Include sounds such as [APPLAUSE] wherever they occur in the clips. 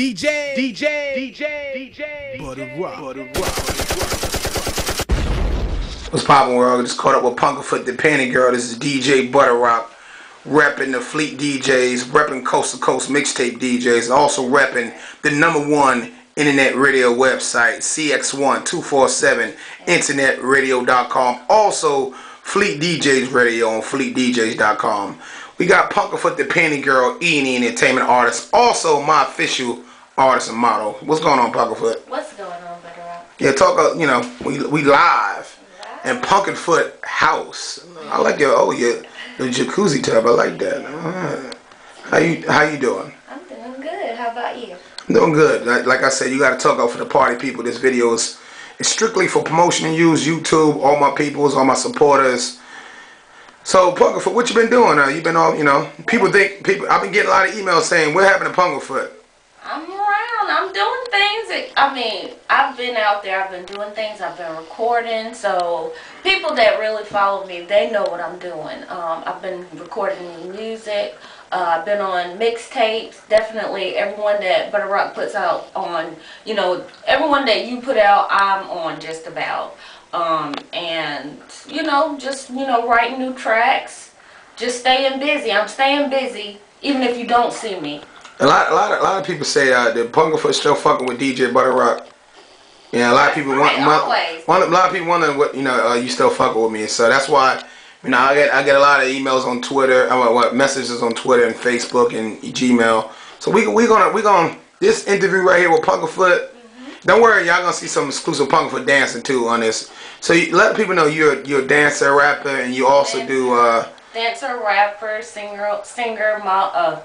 DJ, DJ, DJ, DJ, Butter Rock, Butter Rock. What's poppin' world? Just caught up with Punkinfoot the Panty Girl. This is DJ Butter Rock, repping the Fleet DJs, repping Coast to Coast mixtape DJs, also repping the number one internet radio website, CX1247 internetradio.com. Also, Fleet DJs Radio on fleetdjs.com. We got Punkinfoot the Panty Girl, E&E Entertainment Artist, also my official artist and model. What's going on, Punkinfoot? What's going on, Butter Rock? Yeah, talk. Uh, you know, we we live in Punkinfoot House. I like your oh your the jacuzzi tub. I like that. Alright. How you how you doing? I'm doing good. How about you? I'm doing good. Like, like I said, you got to talk out for the party people. This video is it's strictly for promotion and use. YouTube, all my peoples, all my supporters. So Punkinfoot, what you been doing? Uh, you been all you know? People think people. I've been getting a lot of emails saying what happened to Punkinfoot. I'm around. I'm doing things. That, I mean, I've been out there. I've been doing things. I've been recording. So people that really follow me, they know what I'm doing. Um, I've been recording music. Uh, I've been on mixtapes. Definitely everyone that Butter Rock puts out on, you know, everyone that you put out, I'm on just about. Um, and you know, just you know, writing new tracks. Just staying busy. I'm staying busy, even if you don't see me. A lot, a lot, of, a lot of people say uh, that Punkinfoot still fucking with DJ Butter Rock. Yeah, a lot of people want, Right, want, a lot of people wondering what you know. Uh, you still fucking with me, so that's why. You know, I get I get a lot of emails on Twitter. I mean, what messages on Twitter and Facebook and Gmail. So we we gonna we gonna this interview right here with Punkinfoot. Mm-hmm. Don't worry, y'all gonna see some exclusive Punkinfoot dancing too on this. So you, let people know you're you're a dancer, rapper, and you also do. Uh, dancer, rapper, singer, singer, mo- uh,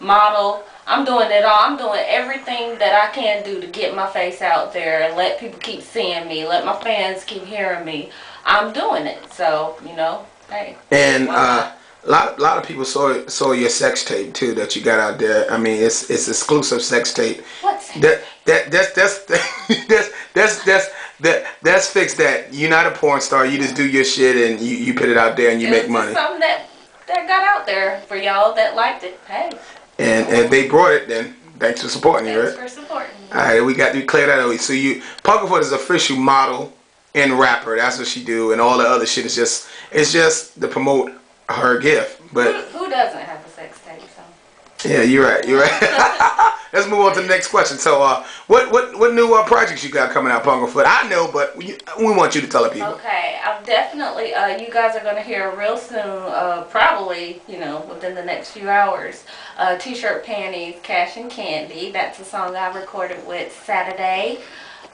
model. I'm doing it all. I'm doing everything that I can do to get my face out there and let people keep seeing me, let my fans keep hearing me. I'm doing it. So, you know, hey. And uh, a lot, a lot of people saw saw your sex tape too that you got out there. I mean, it's it's exclusive sex tape. What's That that that's that's [LAUGHS] that's that's that's that that's fixed. That you're not a porn star. You just do your shit and you, you put it out there and you It make money. something that, that got out there for y'all that liked it. Hey, And and they brought it. Then thanks for supporting you. thanks Right? for supporting me. All right, we got to clear that out. So you Punkinfoot is official model and rapper. That's what she do, and all the other shit is just it's just to promote her gift. Who, But who doesn't have a sex tape? So. Yeah, you're right. You're right. [LAUGHS] [LAUGHS] Let's move on to the next question. So, uh, what what what new uh, projects you got coming out, Pongo Foot? I know, but we, we want you to tell the people. Okay, I'm definitely. Uh, you guys are gonna hear real soon. Uh, probably, you know, within the next few hours. Uh, T-shirt, panties, cash and candy. That's a song I recorded with Saturday,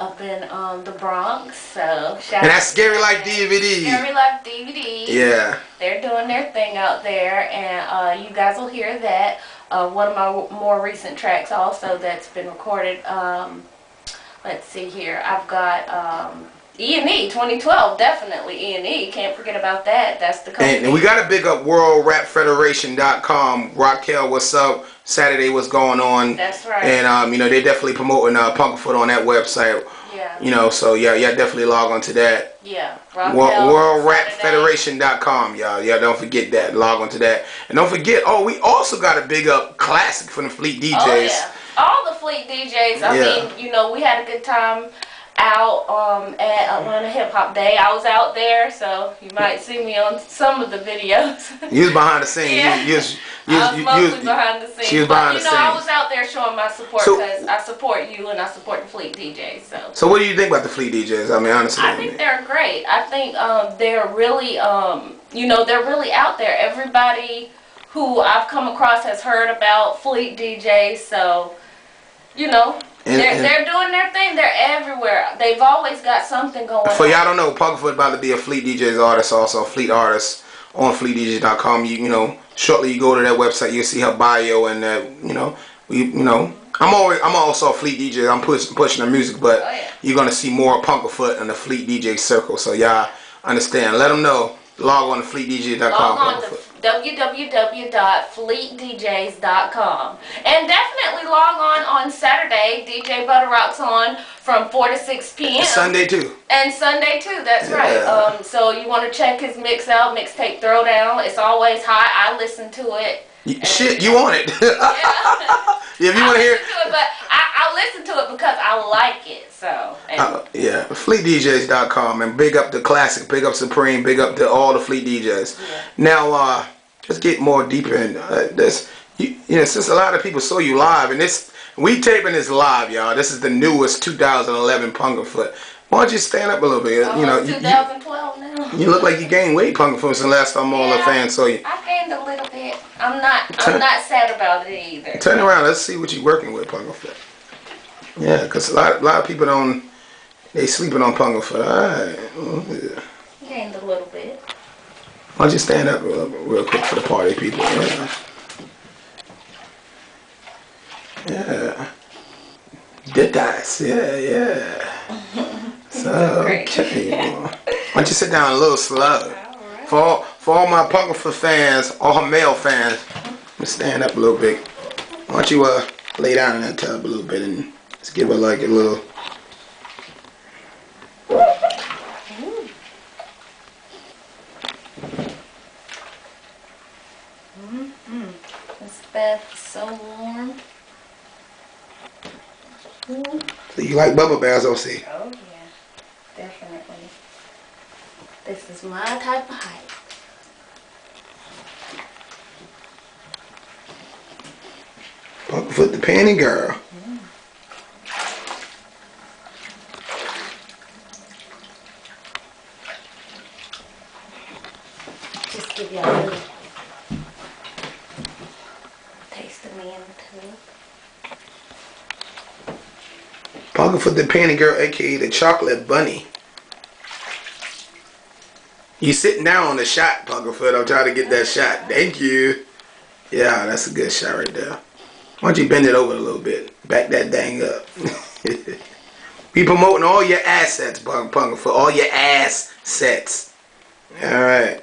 up in um, the Bronx. So shout And that's to Scary Life DVD. Scary Life DVD. Yeah. They're doing their thing out there, and uh, you guys will hear that. Uh, one of my w- more recent tracks also that's been recorded. Um, let's see here. I've got um, E&E 2012, definitely E&E. Can't forget about that. That's the company. And, we got to big up WorldRapFederation.com. Raquel, what's up? Saturday, what's going on? That's right. And um, you know they're definitely promoting uh, Punkinfoot on that website. yeah. You know, so yeah, yeah, definitely log on to that. Yeah. World, Raquel, Saturday. WorldRapFederation.com, y'all. Yeah, don't forget that. Log on to that. And don't forget, oh, we also got a big up classic from the Fleet DJs. Oh yeah, all the Fleet DJs. I Yeah. mean, you know, we had a good time out um, at Atlanta Hip Hop Day. I was out there, so you might see me on some of the videos. [LAUGHS] You was behind the scenes. Yeah. You, you, was- you, was- I was you, mostly you was- behind the scenes. she was behind but, behind you the know, I was out there showing my support So- because I support you and I support the Fleet DJs. So. So what do you think about the Fleet DJs? I mean, honestly. I think they're great. I think um, they're really, um, you know, they're really out there. Everybody who I've come across has heard about Fleet DJs, so you know, And- they're and- they're doing their thing. They're everywhere. They've always got something going. On. For y'all don't know, Punkinfoot about to be a Fleet DJs artist, also a Fleet artist on FleetDJs.com. You you know, shortly you go to that website, you'll see her bio and uh, you know, we you know, I'm always I'm also a Fleet DJ. I'm pushing pushing the music, but Oh, yeah. you're gonna see more Punkinfoot in the Fleet DJ circle. So y'all understand. Let them know. Log on to FleetDJ.com. Log on to Punkinfoot. www.fleetdjs.com and definitely log on on Saturday. DJ Butter Rock's on from 4 to 6 p.m. Sunday too. And Sunday too, that's right. Um, so you want to check his mix out, mixtape throwdown. It's always hot. I listen to it. Shit, you want it? [LAUGHS] [LAUGHS] Yeah. if you want to hear, it, but I listen to it because I like it. So Uh, yeah, fleetdjs.com and big up the classic, big up Supreme, big up to all the Fleet DJs. Yeah. Now, uh, let's get more deeper in uh, this. You, you know, since a lot of people saw you live, and this we taping this live, y'all. This is the newest 2011 Punkinfoot. Why don't you stand up a little bit? You know, you, you, 2012 now. you look like you gained weight, Punkinfoot, since the last time all the fans saw you. I gained a little bit. I'm not. Turn- I'm not sad about it either. Turn around, let's see what you're working with, Punkinfoot. Yeah, because a lot, a lot of people don't, they sleeping on Punkinfoot. All right. Yeah. Gained a little bit. Why don't you stand up real, real quick for the party people? Yeah. Yeah. Did dice. Yeah, yeah. Mm-hmm. Okay. [LAUGHS] Why don't you sit down a little slow? For all, for all my Punkinfoot fans, all her male fans, stand up a little bit. Why don't you uh lay down in that tub a little bit and just give her like a little. Mm -hmm. This bath is so warm. So you like bubble baths, I'll see. Oh yeah, definitely. This is my type of height. Punkinfoot the panty girl. Just give you a little taste of me in the tub. Punkinfoot the Panty Girl, aka the Chocolate Bunny. You sitting down on the shot, Punkinfoot. I'm trying to get that shot. Thank you. Yeah, that's a good shot right there. Why don't you bend it over a little bit? Back that dang up. [LAUGHS] Be promoting all your assets, Punk Punkinfoot. All your ass sets. Alright.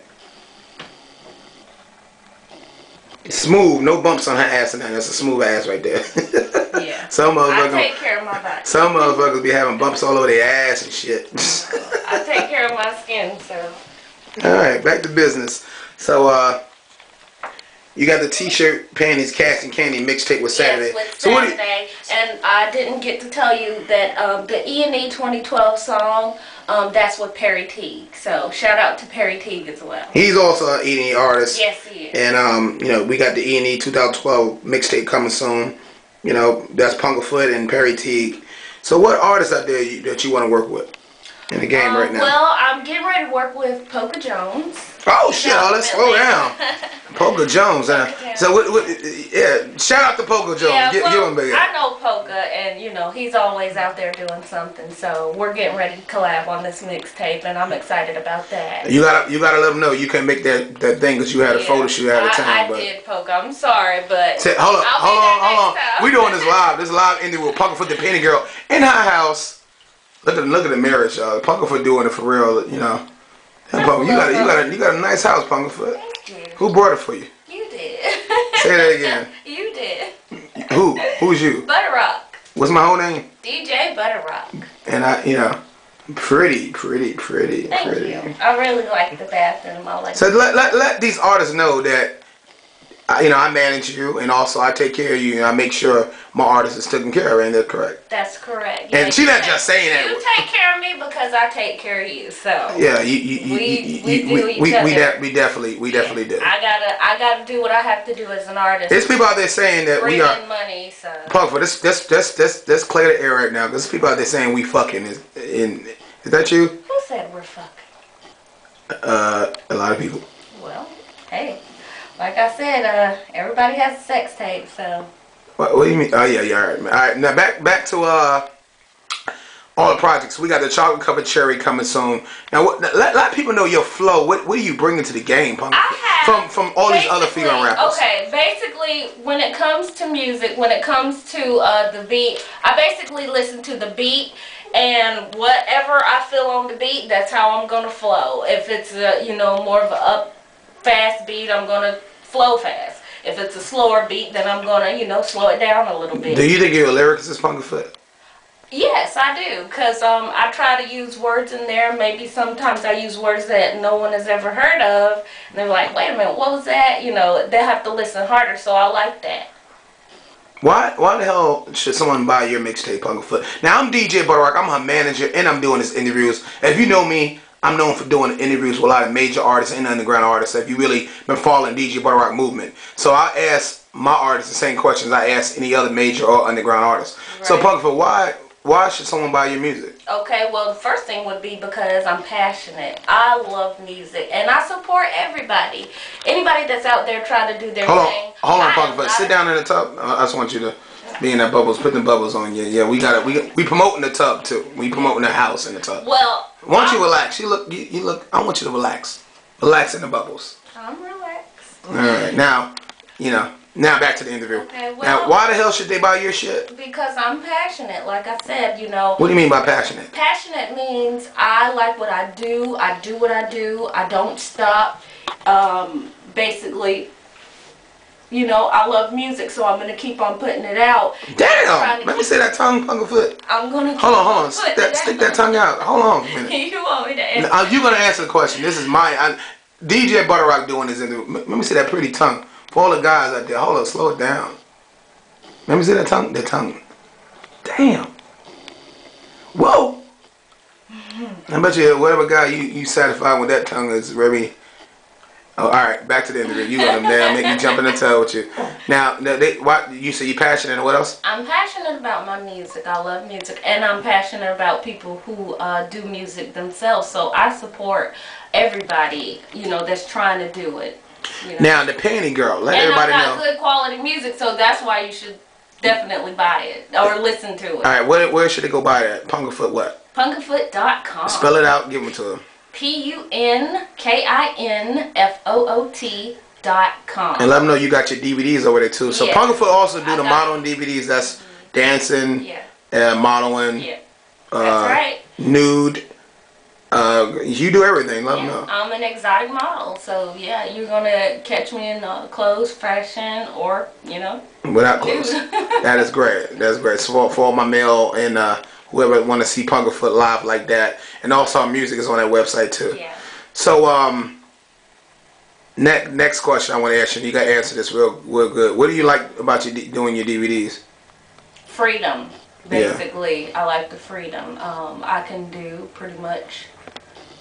Smooth, no bumps on her ass and that. That's a smooth ass right there. [LAUGHS] Yeah. Some motherfuckers. I take care of my body. Some motherfuckers be having bumps all over their ass and shit. I take care of my skin, so. All right, back to business. So, uh, you got the T-shirt, panties, cash and candy mixtape with Saturday. Yes, with so? Saturday. and I didn't get to tell you that um, the E&E 2012 song, um, that's with Perry Teague. So shout out to Perry Teague as well. he's also an E&E artist. Yes, he is. And um, you know, we got the E&E 2012 mixtape coming soon. You know, that's Punkinfoot and Perry Teague. So, what artists out there that you want to work with in the game Um, right now? Well, I'm getting ready to work with Polka Jones. oh shit! Oh, let's slow down. [LAUGHS] Polka Jones. Uh, Jones. so, what, what? Yeah, shout out to Polka Jones. Yeah, Give, well, give him a big. I know Polka, and you know he's always out there doing something. So we're getting ready to collab on this mixtape, and I'm excited about that. You gotta, you gotta let them know you can't make that that thing because you had a Yeah, photo shoot out of I, town. I but did Polka. I'm sorry, but hold on, I'll hold on, hold on. time. We doing this live. This live ended with Punkinfoot the Penny Girl in her house. Look at look at the marriage, uh, y'all. Punkinfoot doing it for real, you know. And Punker, you got a, you got a, you got a nice house, Punkinfoot. Thank you. Who brought it for you? You did. Say that again. [LAUGHS] you did. Who? Who's you? Butter Rock. What's my whole name? DJ Butter Rock. And I, you know, pretty, pretty, pretty, Thank pretty. you. I really like the bathroom. I like So let, let, let these artists know that, you know, I manage you and also I take care of you and I make sure my artist is taken care of. Ain't that correct? that's correct. And she you not take- just saying that. You take care of me because I take care of you. So Yeah, you, you, you, We- you, we do we, each we, we, de- we definitely, we definitely do. I gotta, I gotta do what I have to do as an artist. There's people out there saying that Bring we are. money. So for this, this, this, this, this clear the air right now. Because people out there saying we fucking is. In, is that you? who said we're fucking? Uh, a lot of people. Well, hey, like I said, uh, everybody has a sex tape. So What, what do you mean? Oh yeah, yeah. All right, all right. now back back to uh all the projects. We got the chocolate covered cherry coming soon. Now, what, let, let people know your flow. What what are you bringing to the game, Punk? I have from from all these other female rappers. Okay, basically, when it comes to music, when it comes to uh, the beat, I basically listen to the beat. And whatever I feel on the beat, that's how I'm gonna flow. If it's a, you know, more of a up fast beat, I'm gonna flow fast. If it's a slower beat, then I'm gonna, you know, slow it down a little bit. Do you think you're a lyricist, Punkinfoot? Yes, I do, cause um, I try to use words in there. Maybe sometimes I use words that no one has ever heard of, and they're like, "Wait a minute, what was that?" You know, they have to listen harder. So I like that. Why why the hell should someone buy your mixtape, Punkinfoot? Now I'm DJ Butter I'm her manager and I'm doing this interviews. If you know me, I'm known for doing interviews with a lot of major artists and underground artists. If you really been following DJ Butter Rock movement, so I ask my artists the same questions I ask any other major or underground artist. So Right. Why why should someone buy your music? Okay, well, the first thing would be because I'm passionate. I love music and I support everybody. Anybody that's out there trying to do their Hold on, hold on, am Sit down in the tub. I just want you to be in that bubbles. Put the bubbles on you. Yeah, we got it. We we promoting the tub too. We promoting the house in the tub. Well, Why don't you I'm- relax? You look. You, you look. I want you to relax. Relax in the bubbles. I'm relaxed. All right. Now, you know. Now back to the interview. Okay, now, why the hell should they buy your shit? Because I'm passionate. Like I said, you know. What do you mean by passionate? Passionate means I like what I do. I do what I do. I don't stop. Um, basically, you know, I love music, so I'm gonna keep on putting it out. Damn! Let me see that tongue, Punkinfoot. I'm gonna. Hold on, hold on. Stick that, stick that tongue out. Hold on a minute. [LAUGHS] you want me to? answer? Uh, now, you're gonna answer the question. This is my I, DJ Butter Rock doing this interview. M- Let me see that pretty tongue. For all the guys out there, hold up, slow it down. Let me see that tongue. That tongue. Damn. Whoa. Mm-hmm. I bet you whatever guy you you satisfied with that tongue is very. Oh, all right. Back to the interview. You got them there. Make me jump in the tub with you. Now, now they, what you say? You passionate and what else? I'm passionate about my music. I love music, and I'm passionate about people who uh, do music themselves. So I support everybody, you know, that's trying to do it. You know? Now the panty girl. Let and everybody got know. good quality music, so that's why you should definitely buy it or listen to it. All right, Where where should they go buy that? Punkinfoot what? Punkinfoot.com. Spell it out. Give them to them. P U N K I N F O O T dot com. And let them know you got your DVDs over there too. So Yeah. Punkinfoot also do I the modeling DVDs. That's dancing, Yeah, uh, modeling, yeah, uh, that's right. nude. Uh, you do everything. Let them know. I'm an exotic model, so yeah, you're gonna catch me in uh, clothes, fashion, or you know, Without clothes. [LAUGHS] that is great. That's great. So for, for all my male and uh, whoever want to see Punkinfoot live like that, and also our music is on that website too. yeah. So um, next next question I want to ask you. You got to answer this real real good. What do you like about your D- doing your DVDs? freedom Yeah. basically i like the freedom um, i can do pretty much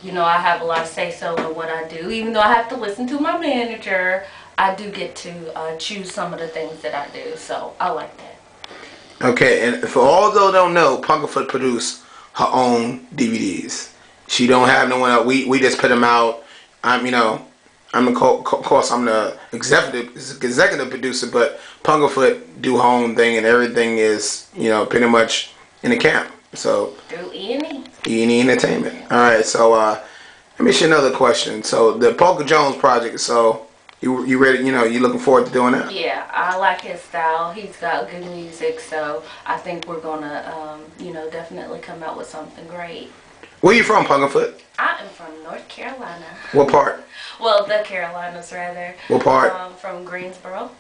you know i have a lot of say so in what i do even though i have to listen to my manager i do get to uh, choose some of the things that i do so i like that Okay, and for all those don't know, Punkinfoot produced her own DVDs. She don't have no one else. We we just put them out. I'm you know, I'm the co- co- of course I'm the executive executive producer, but Punkinfoot do her own thing, and everything is you know pretty much in the camp. So through E and E. E and E Entertainment. All right, so uh, let me ask you another question. So the Polka Jones project. So you you ready? You know, you looking forward to doing that? yeah i like his style he's got good music so i think we're gonna um, you know definitely come out with something great Where you from, Punkinfoot? i am from north carolina What part? [LAUGHS] well the carolinas rather What part? um, from greensboro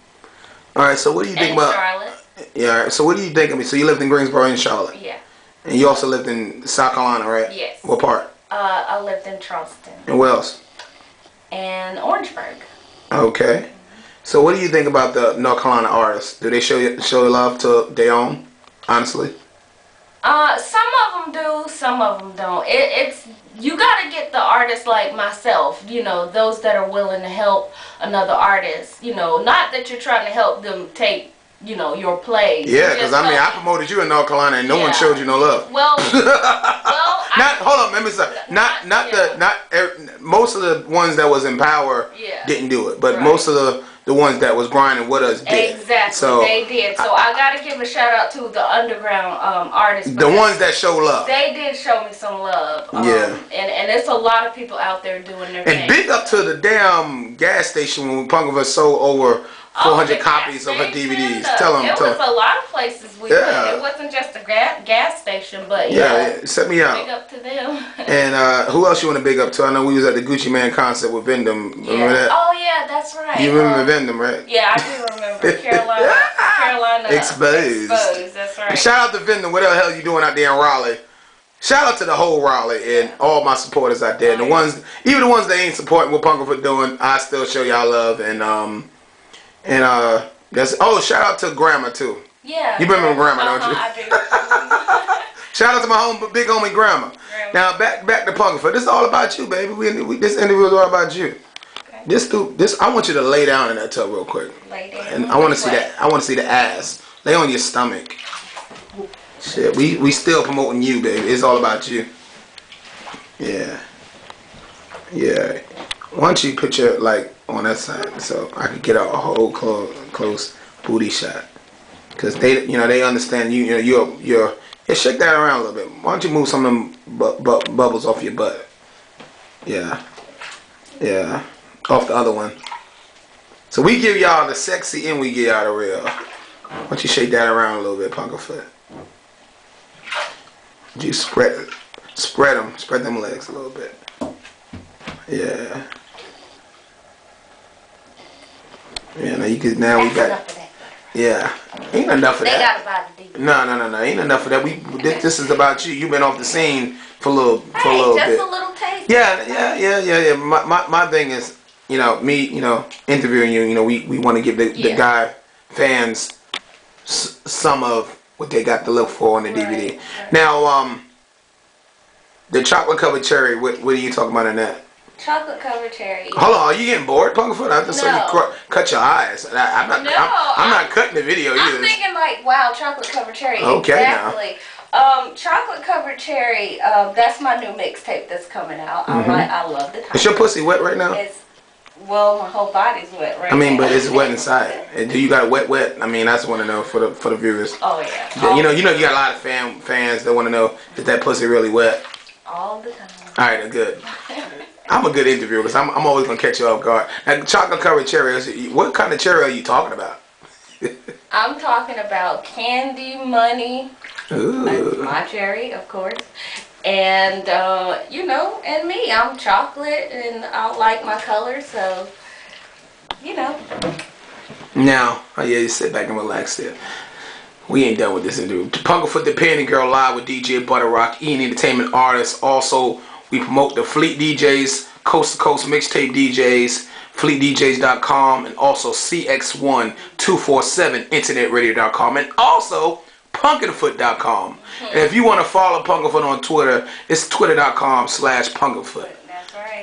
All right. So what do you think and about? charlotte Yeah. Right. So what do you think of me? So you lived in Greensboro and Charlotte, yeah and you also lived in South Carolina, right? Yes. What part? Uh, I lived in Charleston And where else? and Orangeburg. Okay. So what do you think about the North Carolina artists? Do they show you show love to own? Honestly. Uh, some of them do, some of them don't. It, it's you gotta get the artists like myself, you know, those that are willing to help another artist. You know, not that you're trying to help them take, you know, your place. Yeah, because I mean I promoted you in North Carolina and no one showed you no love. well, [LAUGHS] well, not I, hold on, let me say not not Yeah. the not most of the ones that was in power Yeah. didn't do it, but Right. most of the the ones that was grinding with us did. exactly So they did. So I, gotta give a shout out to the underground um, artists. the ones that show love. They did show me some love. Um, Yeah. And and it's a lot of people out there doing their And thing. big up to the damn gas station when Punkover sold over 400 the copies of her DVDs. Tell them, It tell was them. a lot of places we Yeah. went. It wasn't just a gas gas station, but Yeah, yeah. yeah, set me Big up to them. [LAUGHS] And uh, who else you want to big up to? I know we was at the Gucci Mane concert with Vendom. Remember yeah. that? Oh yeah, that's right. you remember Um, Vendom, right? Yeah, I do remember [LAUGHS] Carolina. Carolina Exposed. Exposed. That's right. Shout out to Vendom. What the hell you doing out there in Raleigh? Shout out to the whole Raleigh and all my supporters out there. The ones, even the ones that ain't supporting what Punkinfoot doing, I still show y'all love and um and uh That's oh, shout out to Grandma too. Yeah. You remember Grandma, don't you? I [LAUGHS] Shout out to my home big homie Grandma. Grandma. Now back back to Punkinfoot. This is all about you, baby. We, we this interview is all about you. Okay. This dude, this I want you to lay down in that tub real quick. Lay down. and I want to see that. I want to see the ass. Lay on your stomach. Shit, we we still promoting you, baby. It's all about you. Yeah, yeah. Why don't you put your like on that side so I could get a whole close close booty shot? Cause they, you know, they understand you. You know, you're you're. Yeah, shake that around a little bit. Why don't you move some of them bu- bu- bubbles off your butt? Yeah, yeah, off the other one. So we give y'all the sexy and we give y'all the real. Why don't you shake that around a little bit, Punkinfoot? You spread, spread them, spread them legs a little bit. Yeah. Yeah, now you could, now we got, enough of that. yeah. Ain't enough of that. They that. got about the deep. No, no, no, no. Ain't enough of that. We this, this is about you. You've been off the scene for a little for a Hey, little just bit. a little taste. Yeah, yeah, yeah, yeah, yeah. My, my, my thing is, you know, me, you know, interviewing you, you know, we, we want to give the, the guy fans s- some of what they got to look for on the DVD. Right, right. Now, um, the chocolate covered cherry. What, what are you talking about in that? Chocolate covered cherry. Hold on, are you getting bored, Punkinfoot? I just saw you No. cr- cut your eyes. I, I'm not. No, I'm, I'm not cutting the video either. I'm thinking like, wow, chocolate covered cherry. Okay, now. exactly. Um, chocolate covered cherry. Um, that's my new mixtape that's coming out. I'm like. I love the title. Mm-hmm. Is your pussy wet right now? It's well, my whole body's wet right now. I mean, now. but it's wet [LAUGHS] inside. And Do you got wet, wet? I mean, I just want to know for the for the viewers. Oh yeah. You know, you know, you got a lot of fan fans that want to know is that pussy really wet. all the time. All right, good. [LAUGHS] I'm a good interviewer because I'm, I'm always gonna catch you off guard. Now, chocolate covered cherry. is- What kind of cherry are you talking about? [LAUGHS] I'm talking about candy money. That's my cherry, of course. And uh, you know, and me, I'm chocolate, and I like my color, so you know. Now, oh yeah, you sit back and relax there. We ain't done with this interview. Punkinfoot the Panty Girl live with DJ Butter Rock, E&E Entertainment artist, Also, we promote the Fleet DJs, Coast to Coast Mixtape DJs, FleetDJs.com, and also CX1247 InternetRadio.com, and also Punkinfoot.com. And if you want to follow Punkinfoot on Twitter, it's Twitter.com slash right.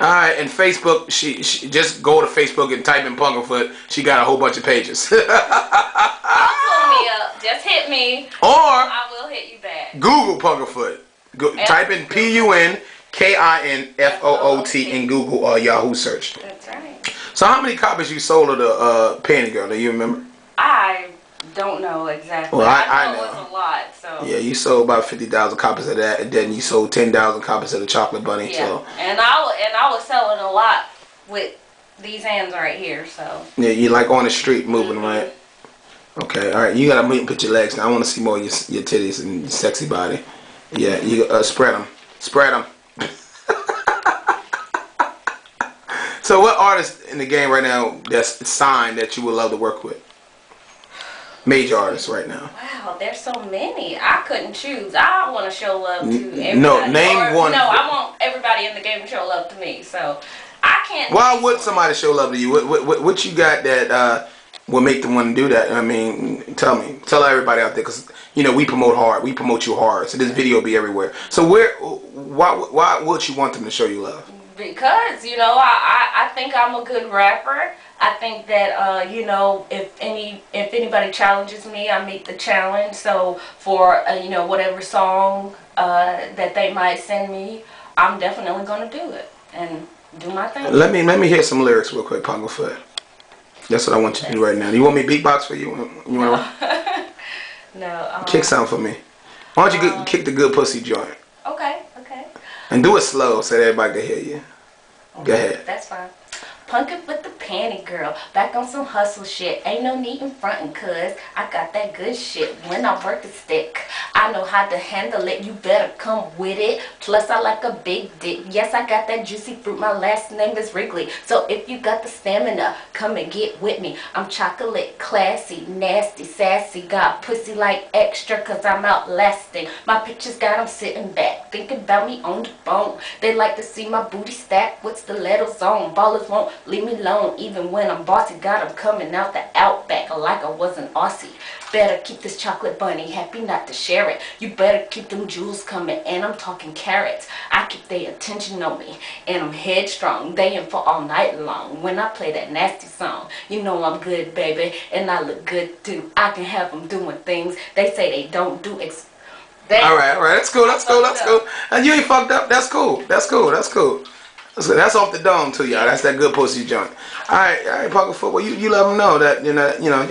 All right, and Facebook, she, she just go to Facebook and type in Punkinfoot. She got a whole bunch of pages. [LAUGHS] Up. Just hit me. or I will hit you back. Google Punkinfoot. Go, type in P U N K I N F O O T in Google or Yahoo search. That's right. So how many copies you sold of the uh, Panty Girl? Do you remember? I don't know exactly. Well, I- I, I know, know. it was a lot. So Yeah, you sold about fifty thousand copies of that, and then you sold ten thousand copies of the Chocolate Bunny. Yeah. So And I and I was selling a lot with these hands right here. So yeah, you like on the street moving, right? Okay, all right. You gotta move, and put your legs down. I want to see more of your, your titties and your sexy body. Yeah, you uh, spread them, spread them. So, what artist in the game right now that's signed that you would love to work with? Major artists right now. wow, there's so many. I couldn't choose. I want to show love to everybody. No, name Or- one. No, I want everybody in the game to show love to me. So I can't. Why would one. somebody show love to you? What what, what, what you got that uh, would make them want to do that? I mean, tell me, tell everybody out there, because you know we promote hard, we promote you hard, so this video will be everywhere. So where, why why would you want them to show you love? Because you know, I, I I think I'm a good rapper. I think that uh, you know, if any if anybody challenges me, I meet the challenge. So for uh, you know whatever song uh, that they might send me, I'm definitely gonna do it and do my thing. Let me let me hear some lyrics real quick, Pongo Foot. That's what I want you to do right now. You want me beatbox for you? You want to [LAUGHS] No. Um, kick something for me? Why don't you get, kick the good pussy joint Okay. Okay. and do it slow so that everybody can hear you? Go ahead. That's fine. Punkin' with the panty girl, back on some hustle shit. Ain't no need in frontin' cuz I got that good shit when I work the stick. I know how to handle it, you better come with it. Plus I like a big dick. Yes, I got that juicy fruit, my last name is Wrigley. So if you got the stamina, come and get with me. I'm chocolate, classy, nasty, sassy. Got pussy like extra cause I'm outlasting. My pictures got 'em sitting back, thinking about me on the phone. They like to see my booty stack What's the stilettos on. Ballers want Leave me alone even when I'm bossy. God, I'm coming out the outback like I was an Aussie. Better keep this chocolate bunny happy not to share it. You better keep them jewels coming, and I'm talking carrots. I keep their attention on me, and I'm headstrong. They in for all night long. When I play that nasty song, you know I'm good, baby, and I look good too. I can have them doing things they say they don't do. Ex- they- All right, all right. That's cool. That's cool. That's cool. And you ain't fucked up. That's cool. That's cool. That's cool. That's, that's off the dome too, y'all. That's that good pussy joint. All right, all right, Parker Foot. Well, you, you let them know that you know you know.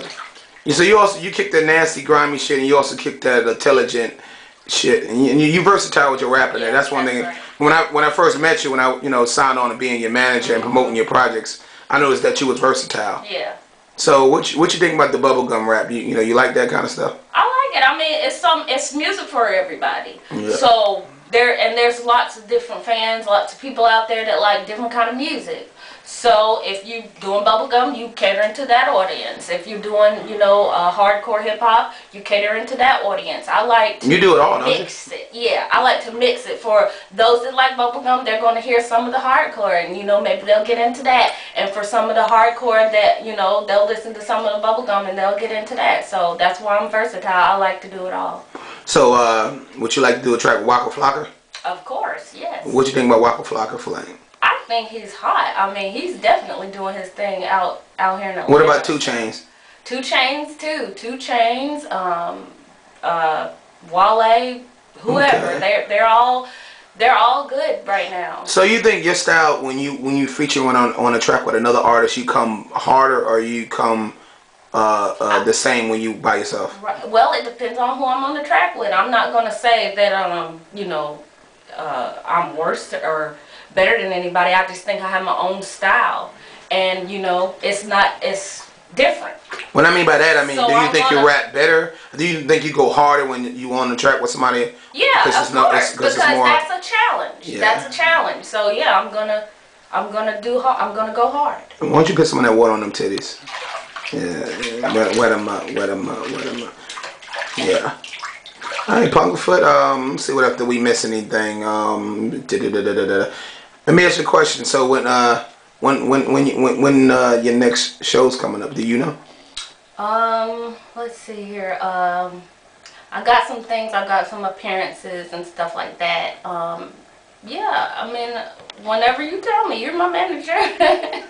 You so you also you kick that nasty grimy shit, and you also kick that intelligent shit, and you, you, versatile with your rapping. there. That's one that's thing. right. When I when I first met you, when I you know signed on to being your manager and promoting your projects, I noticed that you was versatile. Yeah. So what you, what you think about the bubblegum rap? You you know you like that kind of stuff? I like it. I mean, it's some it's music for everybody. Yeah. So there and there's lots of different fans, lots of people out there that like different kind of music. So if you're doing bubblegum, you catering to that audience. If you're doing, you know, uh, hardcore hip hop, you catering to that audience. I like to You do it all, don't you? mix it. Yeah, I like to mix it for those that like bubblegum. They're going to hear some of the hardcore, and you know maybe they'll get into that. And for some of the hardcore, that you know they'll listen to some of the bubblegum and they'll get into that. So that's why I'm versatile. I like to do it all. So uh, would you like to do a track with Waka Flocka? Of course, yes. What do you think about Waka Flocka Flame? I think he's hot. I mean, he's definitely doing his thing out out here in Atlanta. What about 2 Chainz? 2 Chainz too. 2 Chainz, um, uh, Wale, whoever. Okay. They're they're all they're all good right now. So you think your style when you when you feature one on on a track with another artist, you come harder or you come uh, uh, the same when you by yourself? Right. Well, it depends on who I'm on the track with. I'm not gonna say that um you know uh, I'm worse or better than anybody. I just think I have my own style, and you know it's not it's different. What I mean by that, I mean, So do you I'm think you gonna- rap better? Do you think you go harder when you on the track with somebody? Yeah, Because of it's no- course, it's- 'cause because it's more- that's a challenge. Yeah. That's a challenge. So yeah, I'm gonna I'm gonna do hard. I'm gonna go hard. Why don't you put some of that water on them titties? Yeah, wet them up, wet them up, wet them up. Yeah. All right, Punkinfoot. Um, see what if we miss anything. Um, let me ask you a question. So when uh when when when you, when, when uh, your next show's coming up, do you know? Um, let's see here. Um, I got some things. I got some appearances and stuff like that. Um, yeah. I mean, whenever you tell me, you're my manager. [LAUGHS] I,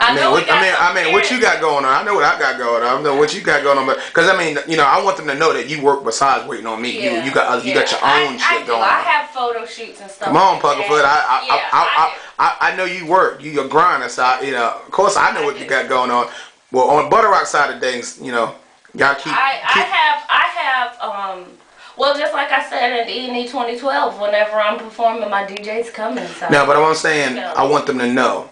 I mean, know what, I mean, I mean, what you got going on? I know what I got going on. I know what you got going on, but because I mean, you know, I want them to know that you work besides waiting on me. Yeah, you you got uh, you got your own I, shit I do. going I on. have photo shoots and stuff. Come on, like Puckerfoot. I I, Yeah, I, I. I, know you work. You a grinder, so I, you know. Of course, I know what do. you got going on. Well, on Butter Rock side of things, you know, y'all keep. I, I have I have um well just like I said in E&E 2012 whenever I'm performing my DJ's coming so no, but I'm saying Yeah. I want them to know.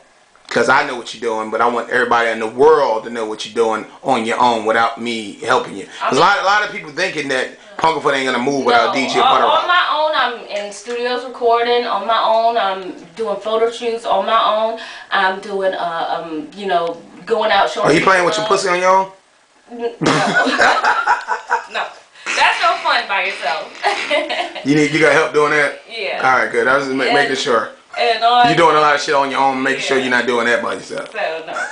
Cause I know what you're doing, but I want everybody in the world to know what you're doing on your own without me helping you. a lot, a lot of people thinking that Punkinfoot ain't gonna move without No, DJ Butter on my own I'm in studios recording on my own I'm doing photo shoots on my own I'm doing uh um you know going out showing Are you playing with your pussy on your own? no [LAUGHS] no that's no fun by yourself You need, you got help doing that? yeah All right, good. I was just ma- Yeah. making sure. and on You're doing a lot of shit on your own, making sure you're not doing that by yourself. so no [LAUGHS]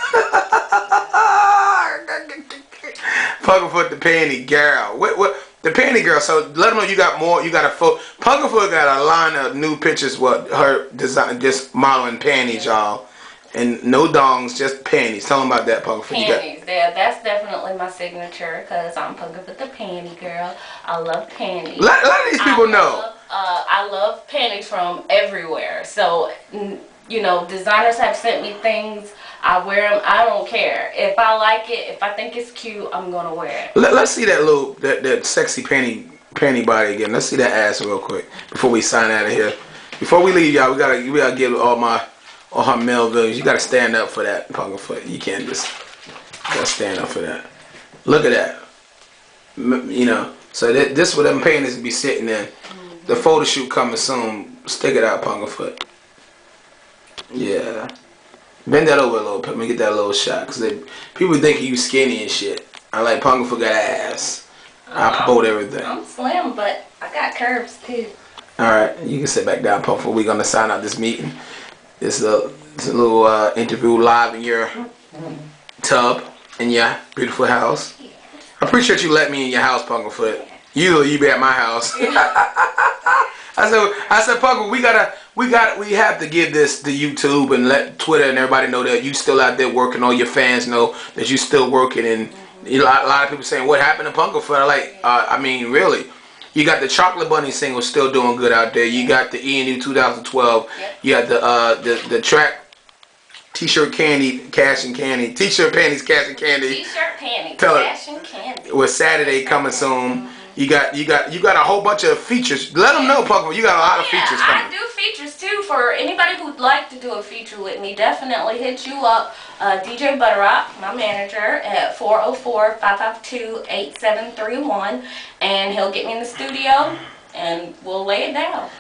Puckerfoot the panty girl. What what the panty girl? So let them know you got more. You got a photo. Puckerfoot got a line of new pictures. What her design, just modeling panties, y'all, and no dongs, just panties. Tell them about that, Puckerfoot. You got Panties, yeah, that's definitely my signature because I'm punkin' with the panty girl. I love panties. let, let these people I know. Love, uh, I love panties from everywhere. So, you know, designers have sent me things. I wear them. I don't care if I like it. If I think it's cute, I'm gonna wear it. Let, let's see that little that, that sexy panty panty body again. Let's see that ass real quick before we sign out of here. Before we leave, y'all, we gotta we gotta give all my all her male villains. You gotta stand up for that, Punkinfoot. You can't just you gotta stand up for that. Look at that. You know. So that this where them panties be sitting in. The photo shoot coming soon. Stick it out, Punkinfoot. Yeah. Bend that over a little bit. Let me get that little shot. Cause they, people think you skinny and shit. I like Punkinfoot got ass. I uh-huh. promote everything. I'm slim, but I got curves too. All right, you can sit back down, Puffer. We're gonna sign out this meeting. This a, a little uh, interview live in your tub in your beautiful house. I appreciate you letting me in your house, Punkinfoot. Usually you be at my house. [LAUGHS] I said, I said, Punkle, we gotta, we got, we have to give this to YouTube and let Twitter and everybody know that you still out there working. All your fans know that you still working. And you know, a lot of people saying, what happened to Punkinfoot? I like, uh, I mean, really. You got the Chocolate Bunny single still doing good out there. You got the E&E 2012. Yep. You got the uh, the the track T-shirt candy, cash and candy. T-shirt panties, cash and candy. T-shirt, panties, Tell cash and candy. With Saturday coming soon. You got you got you got a whole bunch of features. Let them know, Punkle. You got a lot of Yeah, features I do features too. For anybody who'd like to do a feature with me, definitely hit you up, uh, DJ Butter Rock, my manager, at 404-552-8731, and he'll get me in the studio, and we'll lay it down.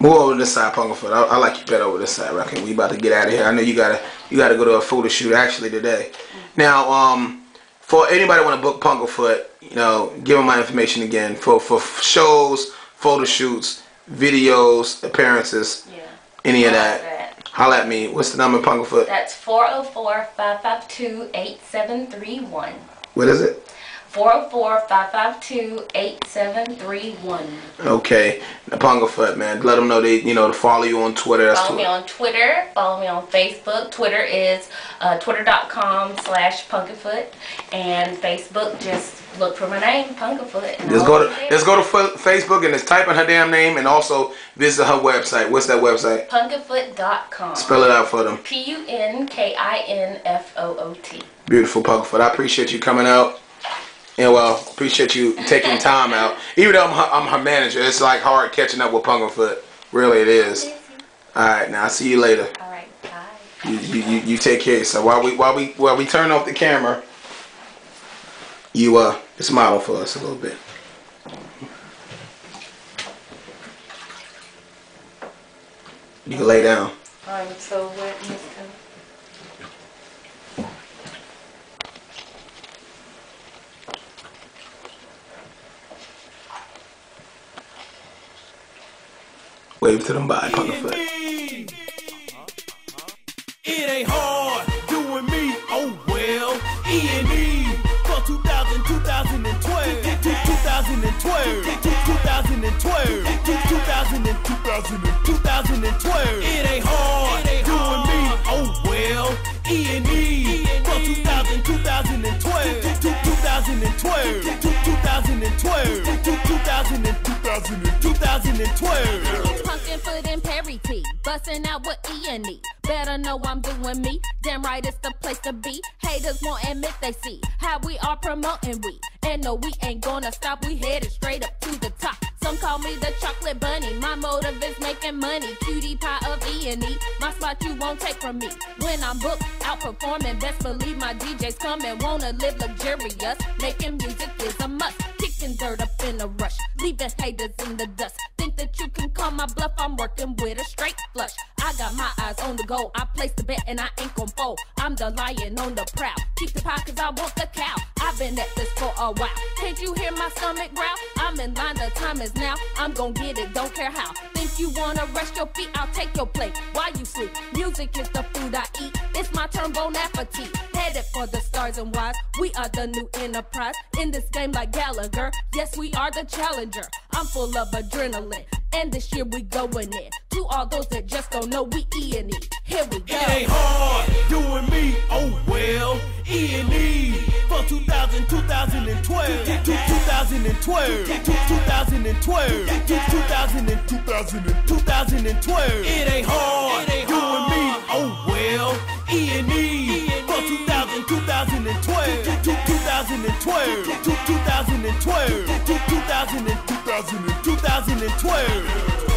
Move over this side, Punkinfoot. I, I like you better over this side, Reckon. We about to get out of here. I know you gotta you gotta go to a photo shoot actually today. Now, um, for anybody want to book Punkinfoot, you know, give them my information again for for shows, photo shoots, videos, appearances, Yeah. any of that. that. Holla at me. What's the number, Punkinfoot? That's 404-552-8731. What is it? 404-552-8731. Okay, the Punkinfoot, man. Let them know they, you know, to follow you on Twitter. That's Follow me on Twitter. Follow me on Facebook. Twitter is uh, twitter.com slash punkinfoot. And Facebook, just look for my name, Punkinfoot. Let's go to let's go to Facebook and just type in her damn name and also visit her website. What's that website? Punkinfoot.com. Spell it out for them. P-U-N-K-I-N-F-O-O-T. Beautiful Punkinfoot. I appreciate you coming out. And well, appreciate you taking [LAUGHS] time out. Even though I'm her, I'm her manager, it's like hard catching up with Punkinfoot. Really, it is. All right, now I'll see you later. All right, bye. You, you, you, take care. So while we while we while we turn off the camera, you uh just model for us a little bit. You can lay down. I'm so wet, Mr. Wave to them by Punkinfoot. It ain't hard doing me, oh well. E and E for 2000, 2012, 2012, 2012, 2000, 2012. It ain't hard doing me, oh well. E and E for 2000, 2012, 2012, 2012, 2000, 2012. Punkin' foot and Perry T, bustin' out with E and E. Better know I'm doing me. Damn right, it's the place to be. Haters won't admit they see how we are promoting we. And no, we ain't gonna stop. We headed straight up to the top. Some call me the chocolate bunny. My motive is making money. Cutie pie of E and E. My spot you won't take from me. When I'm booked, out performing, best believe my DJs coming. Wanna live luxurious. Making music is a must. Kicking dirt up in a rush. Leaving haters in the dust. Think that you can call my bluff? I'm working with a straight flush. I got my eyes on the goal. I place the bet and I ain't gon' fold. I'm the lion on the prowl. Keep the pie cause I want the cow. I've been at this for a while. Can't you hear my stomach growl? I'm in line, the time is now. I'm gon' get it, don't care how. Think you wanna rest your feet? I'll take your plate while you Music is the food I eat. It's my turn, bon appetit. Headed for the stars and wise. We are the new enterprise. In this game like Gallagher. Yes, we are the challenger. I'm full of adrenaline. And this year we going in. To all those that just don't know, we E and E. Here we go. It ain't hard doing me, oh well. E and E for 2000, 2012, 2012, 2012, 2000, 2012. It ain't hard doing me, oh well. E and E for 2000, 2012, 2012, 2012, 2000, 2012.